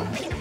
了。